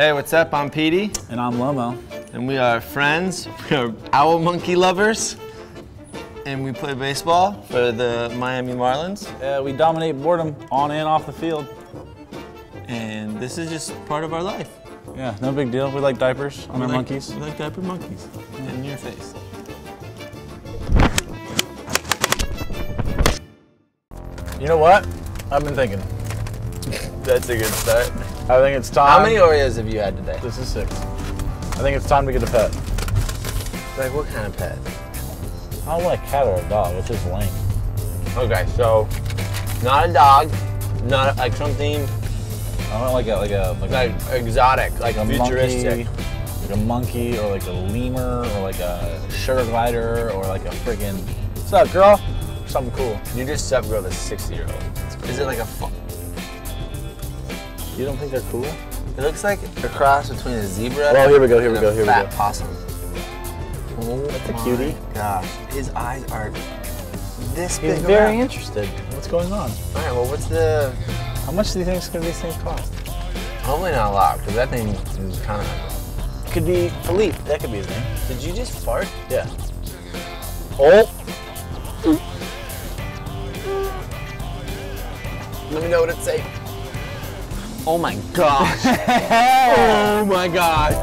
Hey, what's up? I'm Petey, And I'm Lomo. and we are friends. We are owl monkey lovers, and we play baseball for the Miami Marlins. Uh, we dominate boredom on and off the field. And this is just part of our life. Yeah, no big deal. We like diapers on We our like- monkeys. We like diaper monkeys. In your face. You know what? I've been thinking. That's a good start. I think it's time. How many Oreos have you had today? This is six. I think it's time to get a pet. Like, what kind of pet? I don't want a cat or a dog. It's just lame. Okay, so not a dog, not like something I want like a like a like, like exotic, like a futuristic. monkey, like a monkey or like a lemur or like a sugar glider or like a friggin' what's up, girl? Something cool. You just subgrilled a 60 year old. Is it like a? Fu- You don't think they're cool? it looks like a cross between a zebra. Oh, here we go, here we go, here we fat go. Possum. Oh That's a oh my cutie. Gosh, his eyes are this He's big. He's very around. interested. What's going on? All right, well, what's the? How much do you think it's gonna these things cost? Hopefully not a lot, because that thing is kind of. Could be Philippe. That could be his name. Did you just fart? Yeah. Oh. Let me know what it's say. Oh my gosh. oh my gosh.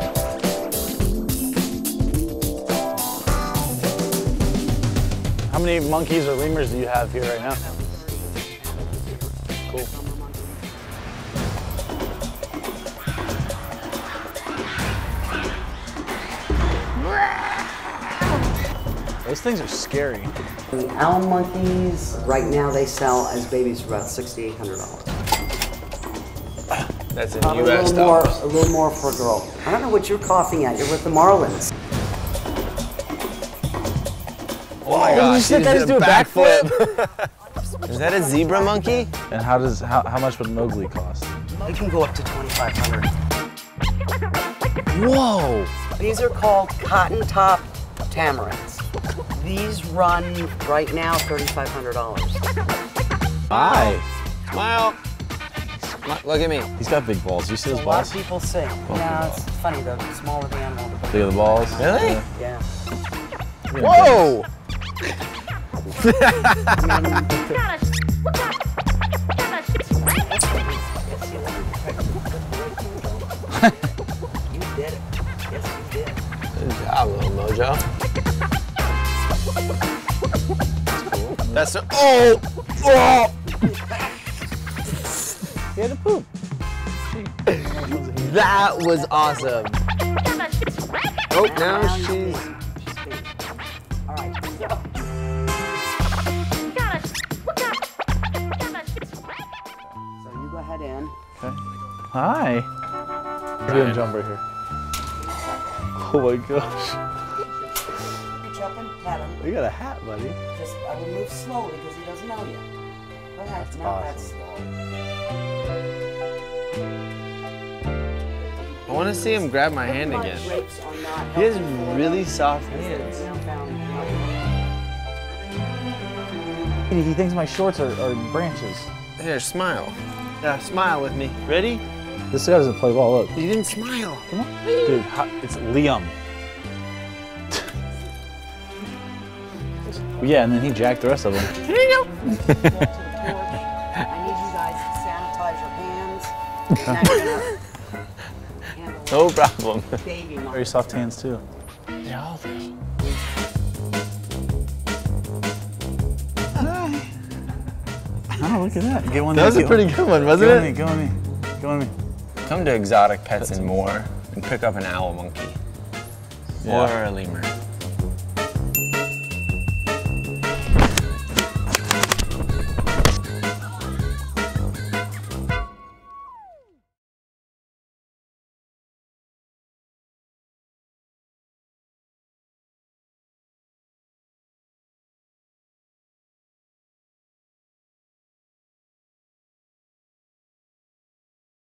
How many monkeys or lemurs do you have here right now? Cool. Those things are scary. The owl monkeys, right now they sell as babies for about $6,800. That's in Probably a little more, a little more for a girl. I don't know what you're coughing at. You're with the Marlins. Oh my oh, you gosh. just let he that did do a backflip. is that a zebra monkey? And how does how, how much would Mowgli cost? They can go up to 2500 Whoa. These are called cotton top tamarins. These run right now $3,500. Hi. Smile. Smi- Look at me. He's got big balls. You see those A lot balls? of people say, oh. yeah, it's funny, though. the smaller the animal, the Look at the balls. Really? Yeah. Yeah. Whoa. You did it. Yes, you did. Good job, little mojo. That's a, oh, oh. He had to poop. That was awesome. Oh, now she's. All right, so So you go ahead in. Okay. Hi. We're gonna jump right here. Oh my gosh. Reach up and pet him. You got a hat, buddy. Just I will move slowly because he doesn't know yet. Go ahead. That's now that's awesome. slow. Want to see him grab my hand again. drapes are not He has really soft hands. He thinks my shorts are, are branches. Here, smile. Yeah, smile with me. Ready? This guy doesn't play ball. Look. He didn't smile. Come on. Dude, it's Liam. yeah, and then he jacked the rest of them. I need you guys to sanitize your hands. No problem. baby Very monkeys. soft hands too. Yeah, all those. Oh, look at that. Get one. That was a pretty good one, wasn't Go on me. it? Go on me. Go on me. Come to Exotic Pets and More and pick up an owl monkey Yeah. or a lemur.